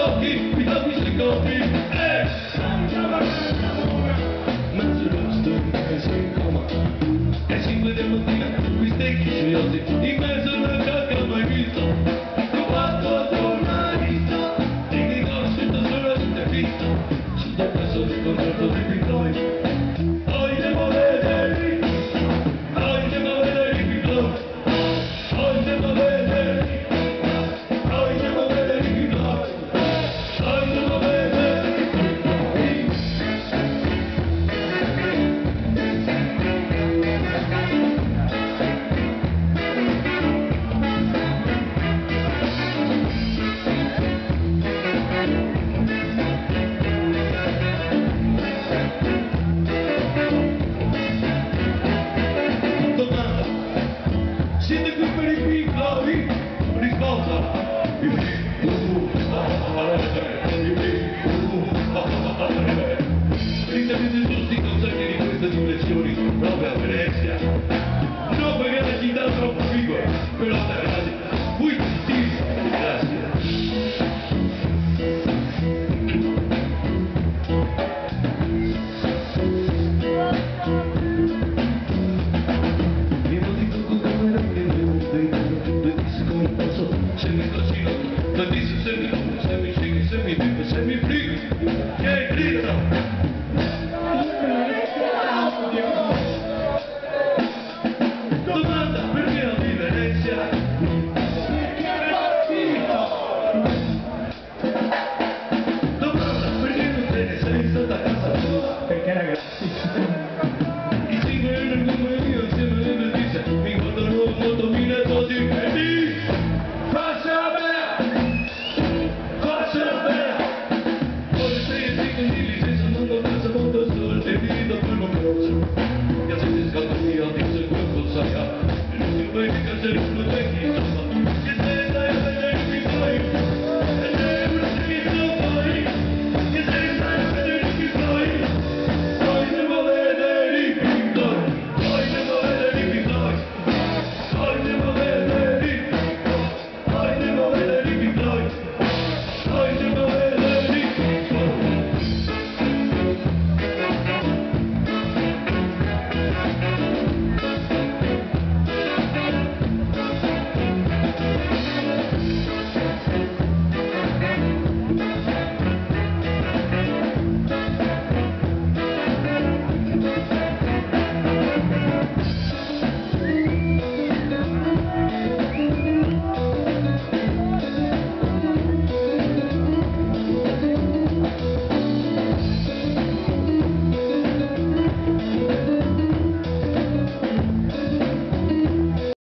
coffee, we don't need. Hey! Thank you.